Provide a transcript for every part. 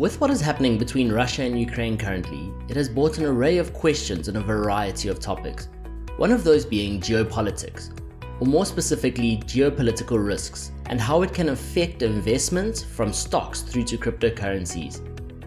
With what is happening between Russia and Ukraine currently, it has brought an array of questions on a variety of topics. One of those being geopolitics, or more specifically, geopolitical risks, and how it can affect investments from stocks through to cryptocurrencies.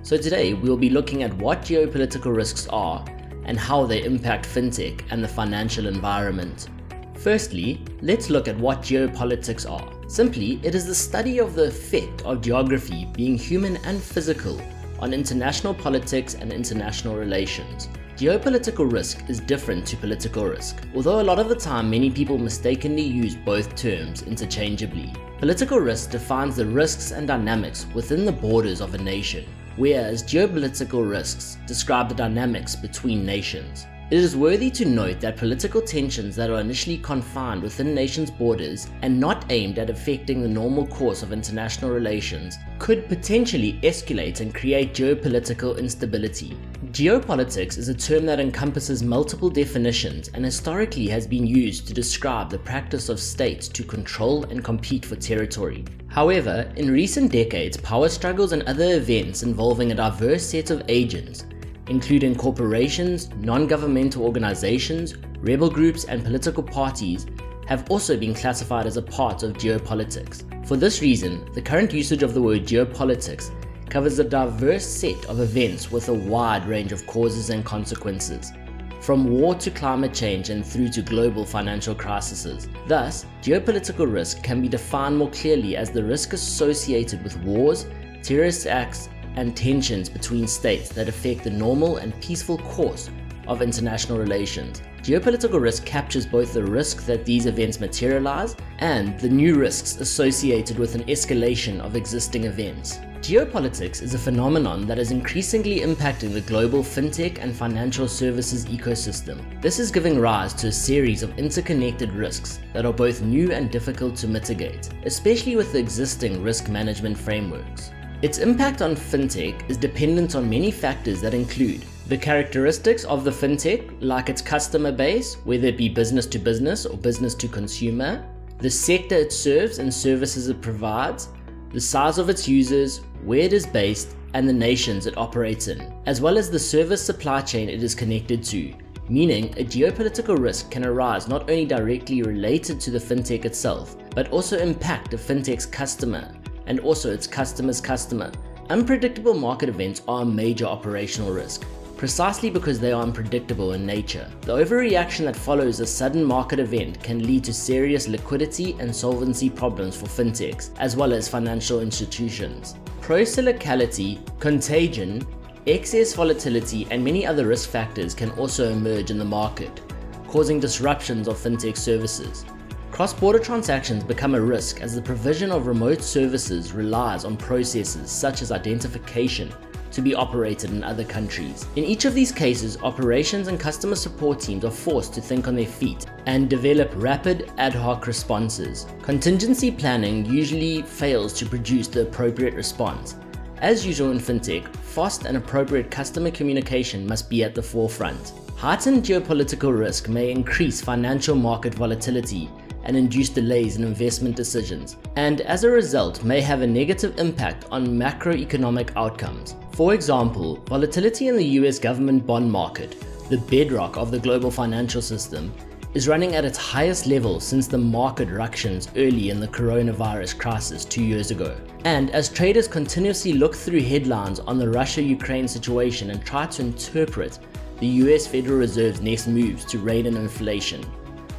So today we'll be looking at what geopolitical risks are and how they impact fintech and the financial environment. Firstly, let's look at what geopolitics are. Simply, it is the study of the effect of geography being human and physical on international politics and international relations. Geopolitical risk is different to political risk, although a lot of the time many people mistakenly use both terms interchangeably. Political risk defines the risks and dynamics within the borders of a nation, whereas geopolitical risks describe the dynamics between nations. It is worthy to note that political tensions that are initially confined within nations' borders and not aimed at affecting the normal course of international relations could potentially escalate and create geopolitical instability. Geopolitics is a term that encompasses multiple definitions and historically has been used to describe the practice of states to control and compete for territory. However, in recent decades, power struggles and other events involving a diverse set of agents including corporations, non-governmental organizations, rebel groups and political parties have also been classified as a part of geopolitics. For this reason, the current usage of the word geopolitics covers a diverse set of events with a wide range of causes and consequences, from war to climate change and through to global financial crises. Thus, geopolitical risk can be defined more clearly as the risk associated with wars, terrorist acts, and tensions between states that affect the normal and peaceful course of international relations. Geopolitical risk captures both the risk that these events materialize and the new risks associated with an escalation of existing events. Geopolitics is a phenomenon that is increasingly impacting the global fintech and financial services ecosystem. This is giving rise to a series of interconnected risks that are both new and difficult to mitigate, especially with the existing risk management frameworks. Its impact on fintech is dependent on many factors that include the characteristics of the fintech, like its customer base, whether it be business to business or business to consumer, the sector it serves and services it provides, the size of its users, where it is based, and the nations it operates in, as well as the service supply chain it is connected to, meaning a geopolitical risk can arise not only directly related to the fintech itself, but also impact a fintech's customer, and also its customer's customer. Unpredictable market events are a major operational risk, precisely because they are unpredictable in nature. The overreaction that follows a sudden market event can lead to serious liquidity and solvency problems for fintechs, as well as financial institutions. Procyclicality, contagion, excess volatility, and many other risk factors can also emerge in the market, causing disruptions of fintech services. Cross-border transactions become a risk as the provision of remote services relies on processes such as identification to be operated in other countries. In each of these cases, operations and customer support teams are forced to think on their feet and develop rapid ad hoc responses. Contingency planning usually fails to produce the appropriate response. As usual in fintech, fast and appropriate customer communication must be at the forefront. Heightened geopolitical risk may increase financial market volatility and induce delays in investment decisions, and as a result may have a negative impact on macroeconomic outcomes. For example, volatility in the US government bond market, the bedrock of the global financial system, is running at its highest level since the market ructions early in the coronavirus crisis two years ago. And as traders continuously look through headlines on the Russia-Ukraine situation and try to interpret the US Federal Reserve's next moves to rein in inflation,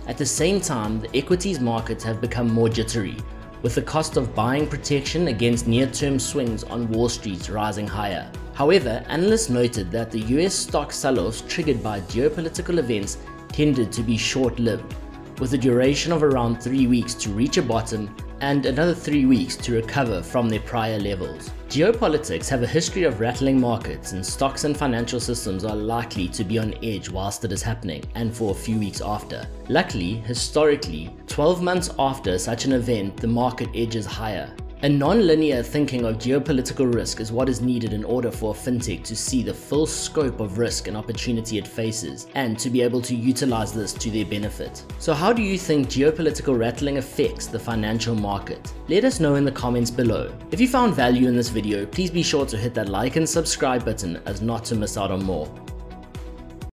at the same time, the equities markets have become more jittery, with the cost of buying protection against near-term swings on Wall Street rising higher. However, analysts noted that the US stock sell-offs triggered by geopolitical events tended to be short-lived, with a duration of around 3 weeks to reach a bottom and another 3 weeks to recover from their prior levels. Geopolitics have a history of rattling markets and stocks and financial systems are likely to be on edge whilst it is happening and for a few weeks after. Luckily, historically, 12 months after such an event the market edges higher A non-linear thinking of geopolitical risk is what is needed in order for a fintech to see the full scope of risk and opportunity it faces, and to be able to utilize this to their benefit. So how do you think geopolitical rattling affects the financial market? Let us know in the comments below. If you found value in this video, please be sure to hit that like and subscribe button as not to miss out on more.